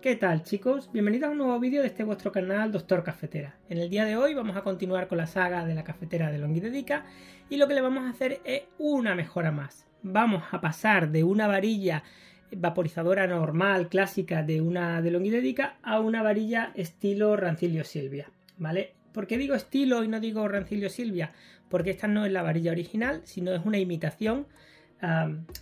¿Qué tal chicos? Bienvenidos a un nuevo vídeo de este vuestro canal Doctor Cafetera. En el día de hoy vamos a continuar con la saga de la cafetera de Longidedica y lo que le vamos a hacer es una mejora más. Vamos a pasar de una varilla vaporizadora normal, clásica de una de Longidedica a una varilla estilo Rancilio Silvia, ¿vale? ¿Por qué digo estilo y no digo Rancilio Silvia? Porque esta no es la varilla original, sino es una imitación,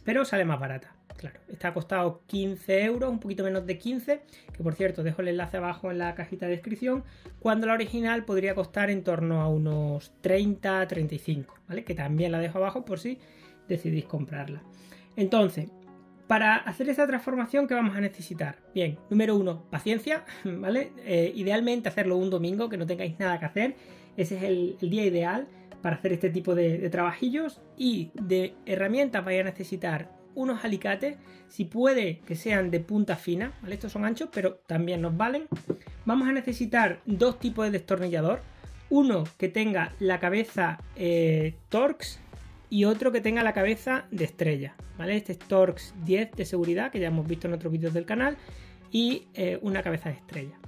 pero sale más barata. Claro, esta ha costado 15 euros, un poquito menos de 15, que por cierto dejo el enlace abajo en la cajita de descripción, cuando la original podría costar en torno a unos 30, 35, ¿vale? Que también la dejo abajo por si decidís comprarla. Entonces, para hacer esta transformación, ¿qué vamos a necesitar? Bien, número uno, paciencia, ¿vale? Eh, idealmente hacerlo un domingo, que no tengáis nada que hacer. Ese es el, día ideal para hacer este tipo de, trabajillos. Y de herramientas vais a necesitar unos alicates, si puede que sean de punta fina. Estos son anchos, pero también nos valen. Vamos a necesitar dos tipos de destornillador. Uno que tenga la cabeza eh, Torx y otro que tenga la cabeza de estrella. Este es Torx 10 de seguridad, que ya hemos visto en otros vídeos del canal, y eh, una cabeza de estrella.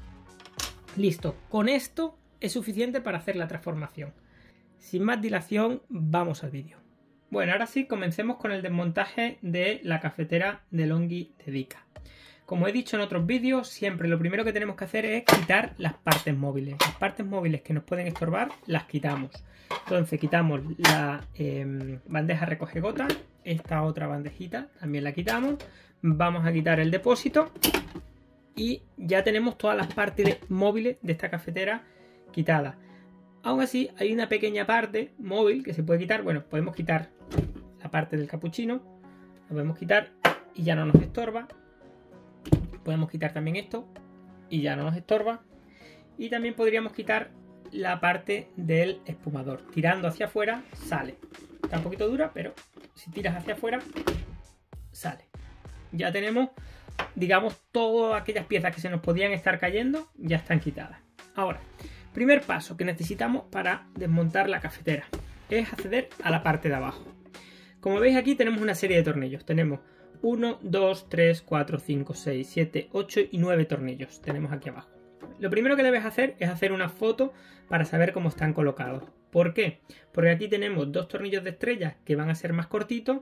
Listo, con esto es suficiente para hacer la transformación. Sin más dilación, vamos al vídeo. Bueno, ahora sí, comencemos con el desmontaje de la cafetera de Longi Dedica. Como he dicho en otros vídeos, siempre lo primero que tenemos que hacer es quitar las partes móviles. Las partes móviles que nos pueden estorbar, las quitamos. Entonces quitamos la em, bandeja recoge gotas, esta otra bandejita también la quitamos. Vamos a quitar el depósito y ya tenemos todas las partes móviles de esta cafetera quitadas. Aún así, hay una pequeña parte móvil que se puede quitar. Bueno, podemos quitar la parte del capuchino. Lo podemos quitar y ya no nos estorba. Podemos quitar también esto y ya no nos estorba. Y también podríamos quitar la parte del espumador. Tirando hacia afuera sale. Está un poquito dura, pero si tiras hacia afuera sale. Ya tenemos, digamos, todas aquellas piezas que se nos podían estar cayendo, ya están quitadas. Ahora, Primer paso que necesitamos para desmontar la cafetera es acceder a la parte de abajo. Como veis aquí tenemos una serie de tornillos. Tenemos 1, 2, 3, 4, 5, 6, 7, 8 y 9 tornillos. Tenemos aquí abajo. Lo primero que debes hacer es hacer una foto para saber cómo están colocados. ¿Por qué? Porque aquí tenemos dos tornillos de estrella que van a ser más cortitos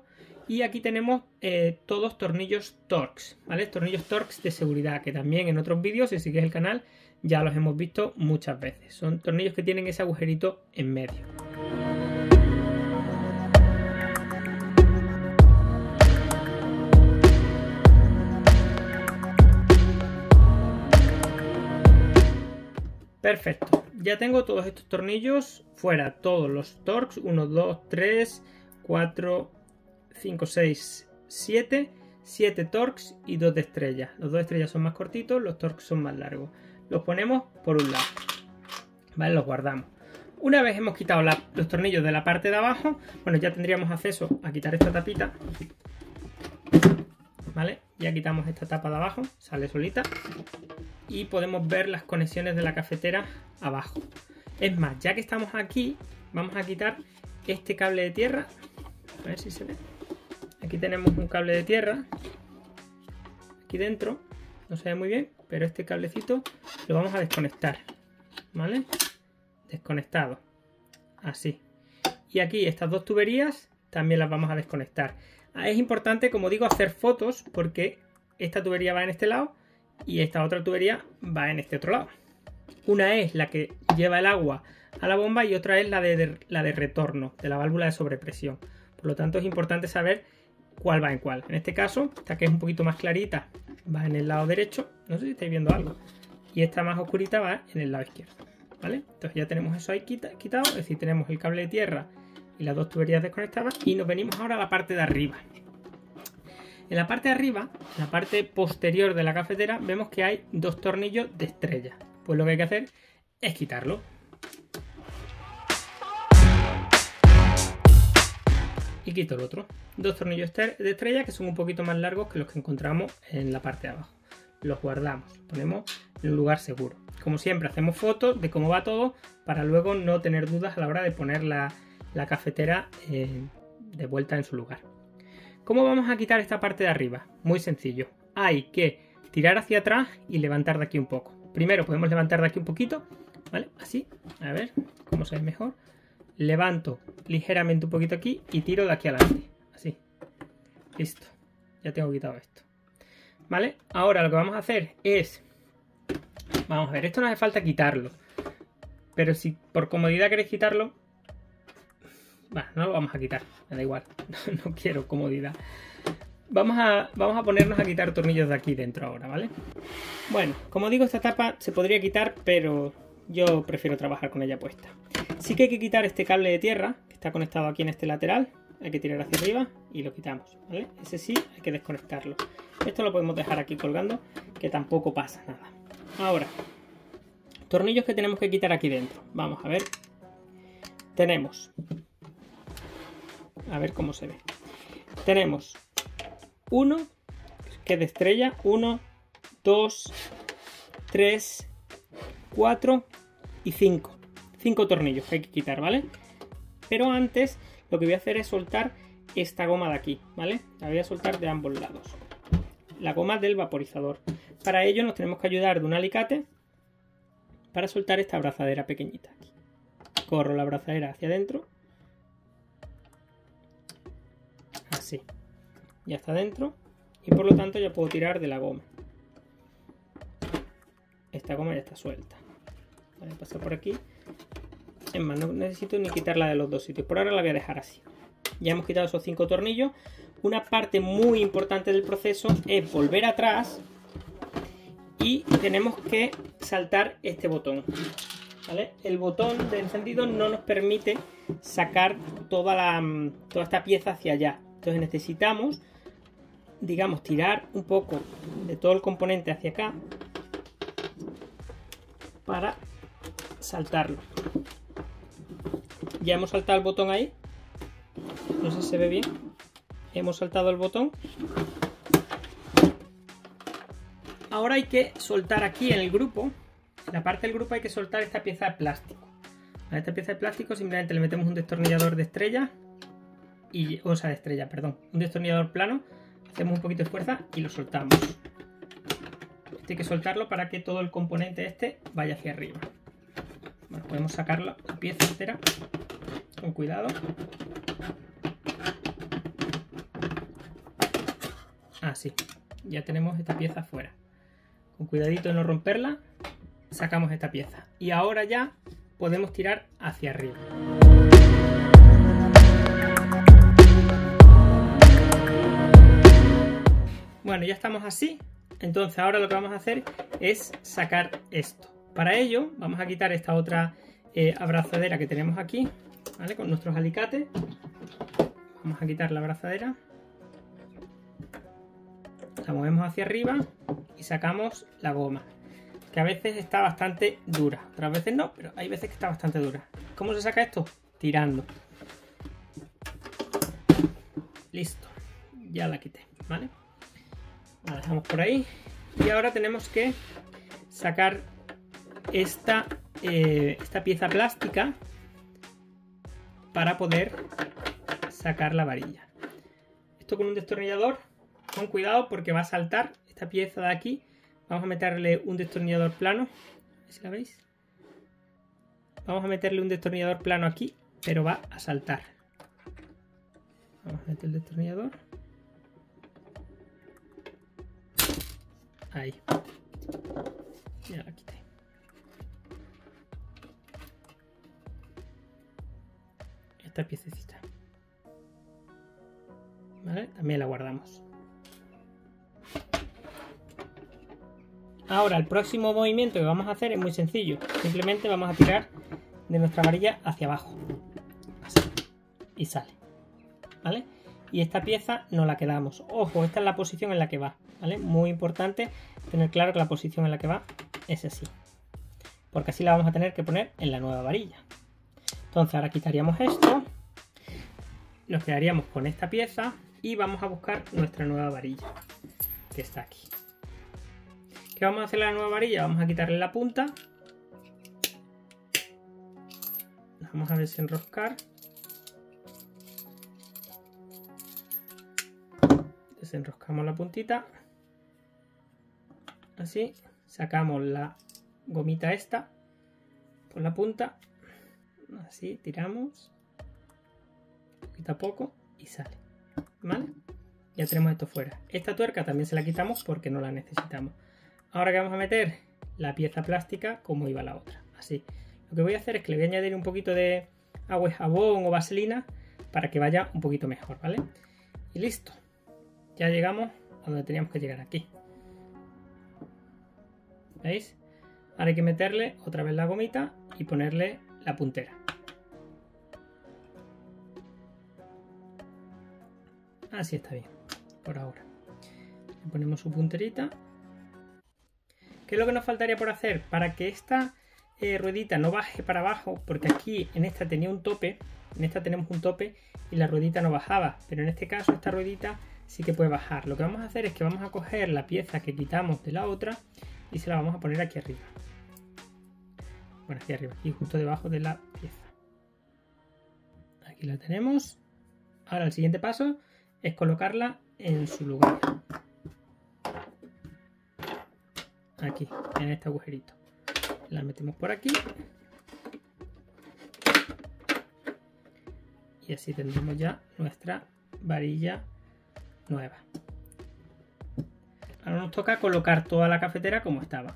y aquí tenemos eh, todos tornillos Torx, ¿vale? Tornillos Torx de seguridad que también en otros vídeos, si sigues el canal, ya los hemos visto muchas veces. Son tornillos que tienen ese agujerito en medio. Perfecto, ya tengo todos estos tornillos fuera, todos los Torx, 1, 2, 3, 4, 5, 6, 7, 7 Torx y 2 de estrella. Los 2 de estrella son más cortitos, los Torx son más largos los ponemos por un lado. ¿Vale? Los guardamos. Una vez hemos quitado los tornillos de la parte de abajo, bueno, ya tendríamos acceso a quitar esta tapita. ¿Vale? Ya quitamos esta tapa de abajo, sale solita. Y podemos ver las conexiones de la cafetera abajo. Es más, ya que estamos aquí, vamos a quitar este cable de tierra. A ver si se ve. Aquí tenemos un cable de tierra. Aquí dentro. No se ve muy bien pero este cablecito lo vamos a desconectar, ¿vale? Desconectado, así. Y aquí estas dos tuberías también las vamos a desconectar. Ah, es importante, como digo, hacer fotos porque esta tubería va en este lado y esta otra tubería va en este otro lado. Una es la que lleva el agua a la bomba y otra es la de, la de retorno, de la válvula de sobrepresión. Por lo tanto, es importante saber cuál va en cuál. En este caso, esta que es un poquito más clarita va en el lado derecho. No sé si estáis viendo algo. Y esta más oscurita va en el lado izquierdo. ¿Vale? Entonces ya tenemos eso ahí quitado. Es decir, tenemos el cable de tierra y las dos tuberías desconectadas. Y nos venimos ahora a la parte de arriba. En la parte de arriba, en la parte posterior de la cafetera, vemos que hay dos tornillos de estrella. Pues lo que hay que hacer es quitarlo. y quito el otro. Dos tornillos de estrella que son un poquito más largos que los que encontramos en la parte de abajo. Los guardamos, ponemos lugar seguro. Como siempre hacemos fotos de cómo va todo para luego no tener dudas a la hora de poner la, cafetera eh, de vuelta en su lugar. ¿Cómo vamos a quitar esta parte de arriba? Muy sencillo. Hay que tirar hacia atrás y levantar de aquí un poco. Primero podemos levantar de aquí un poquito, ¿vale? Así, a ver cómo se ve mejor. Levanto ligeramente un poquito aquí y tiro de aquí adelante, así. Listo, ya tengo quitado esto. ¿Vale? Ahora lo que vamos a hacer es... Vamos a ver, esto no hace falta quitarlo. Pero si por comodidad queréis quitarlo... Bueno, no lo vamos a quitar, me da igual. no quiero comodidad. Vamos a, vamos a ponernos a quitar tornillos de aquí dentro ahora, ¿vale? Bueno, como digo, esta tapa se podría quitar, pero yo prefiero trabajar con ella puesta. Sí que hay que quitar este cable de tierra, que está conectado aquí en este lateral. Hay que tirar hacia arriba y lo quitamos, ¿vale? Ese sí, hay que desconectarlo. Esto lo podemos dejar aquí colgando, que tampoco pasa nada. Ahora, tornillos que tenemos que quitar aquí dentro. Vamos a ver. Tenemos... A ver cómo se ve. Tenemos uno, que de estrella, 1, 2, 3, 4 y 5. 5 tornillos que hay que quitar, ¿vale? Pero antes lo que voy a hacer es soltar esta goma de aquí, ¿vale? La voy a soltar de ambos lados. La goma del vaporizador. Para ello nos tenemos que ayudar de un alicate para soltar esta abrazadera pequeñita. Corro la abrazadera hacia adentro. Así. Ya está dentro. Y por lo tanto ya puedo tirar de la goma. Esta goma ya está suelta. Voy a pasar por aquí. Es más, no necesito ni quitarla de los dos sitios. Por ahora la voy a dejar así. Ya hemos quitado esos cinco tornillos. Una parte muy importante del proceso es volver atrás y tenemos que saltar este botón. El botón de encendido no nos permite sacar toda, la, toda esta pieza hacia allá. Entonces necesitamos, digamos, tirar un poco de todo el componente hacia acá para saltarlo. Ya hemos saltado el botón ahí. No sé si se ve bien. Hemos saltado el botón. Ahora hay que soltar aquí en el grupo. En la parte del grupo hay que soltar esta pieza de plástico. A esta pieza de plástico simplemente le metemos un destornillador de estrella. Y, o sea, de estrella, perdón. Un destornillador plano. Hacemos un poquito de fuerza y lo soltamos. Este hay que soltarlo para que todo el componente este vaya hacia arriba. Bueno, podemos sacar la pieza entera con cuidado. Así, ah, ya tenemos esta pieza fuera. Con cuidadito de no romperla, sacamos esta pieza. Y ahora ya podemos tirar hacia arriba. Bueno, ya estamos así. Entonces ahora lo que vamos a hacer es sacar esto. Para ello vamos a quitar esta otra eh, abrazadera que tenemos aquí, ¿vale? Con nuestros alicates. Vamos a quitar la abrazadera. La movemos hacia arriba y sacamos la goma. Que a veces está bastante dura. Otras veces no, pero hay veces que está bastante dura. ¿Cómo se saca esto? Tirando. Listo. Ya la quité, ¿vale? La dejamos por ahí. Y ahora tenemos que sacar esta, eh, esta pieza plástica para poder sacar la varilla. Esto con un destornillador, con cuidado porque va a saltar esta pieza de aquí. Vamos a meterle un destornillador plano, si la veis. Vamos a meterle un destornillador plano aquí, pero va a saltar. Vamos a meter el destornillador. Ahí. Ya la quité. Esta piececita. También la guardamos. Ahora, el próximo movimiento que vamos a hacer es muy sencillo. Simplemente vamos a tirar de nuestra varilla hacia abajo. Así. Y sale. ¿Vale? Y esta pieza no la quedamos. Ojo, esta es la posición en la que va. Muy importante tener claro que la posición en la que va es así. Porque así la vamos a tener que poner en la nueva varilla. Entonces ahora quitaríamos esto. Nos quedaríamos con esta pieza y vamos a buscar nuestra nueva varilla. Que está aquí. ¿Qué vamos a hacer en la nueva varilla? Vamos a quitarle la punta. Vamos a desenroscar. Desenroscamos la puntita así, sacamos la gomita esta por la punta, así, tiramos, poquito a poco y sale, ¿vale? Ya tenemos esto fuera. Esta tuerca también se la quitamos porque no la necesitamos. Ahora que vamos a meter la pieza plástica como iba la otra, así. Lo que voy a hacer es que le voy a añadir un poquito de agua y jabón o vaselina para que vaya un poquito mejor, ¿vale? Y listo. Ya llegamos a donde teníamos que llegar aquí. ¿Veis? Ahora hay que meterle otra vez la gomita y ponerle la puntera. Así está bien, por ahora. Le ponemos su punterita. ¿Qué es lo que nos faltaría por hacer? Para que esta eh, ruedita no baje para abajo, porque aquí en esta tenía un tope, en esta tenemos un tope y la ruedita no bajaba, pero en este caso esta ruedita sí que puede bajar. Lo que vamos a hacer es que vamos a coger la pieza que quitamos de la otra y se la vamos a poner aquí arriba. Bueno, aquí arriba, aquí justo debajo de la pieza. Aquí la tenemos. Ahora el siguiente paso es colocarla en su lugar. Aquí, en este agujerito. La metemos por aquí. Y así tendremos ya nuestra varilla nueva. Ahora nos toca colocar toda la cafetera como estaba.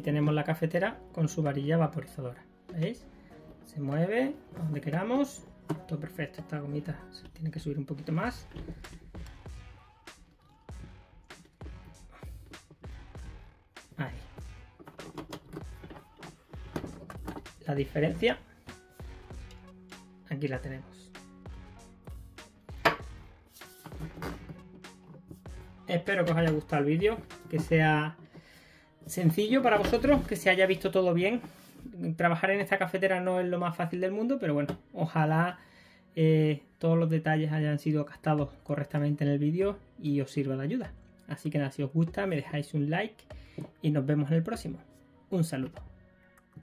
Tenemos la cafetera con su varilla vaporizadora. ¿Veis? Se mueve donde queramos. Todo perfecto. Esta gomita se tiene que subir un poquito más. Ahí. La diferencia. Aquí la tenemos. Espero que os haya gustado el vídeo. Que sea sencillo para vosotros, que se haya visto todo bien. Trabajar en esta cafetera no es lo más fácil del mundo, pero bueno, ojalá eh, todos los detalles hayan sido captados correctamente en el vídeo y os sirva de ayuda. Así que nada, si os gusta me dejáis un like y nos vemos en el próximo. Un saludo.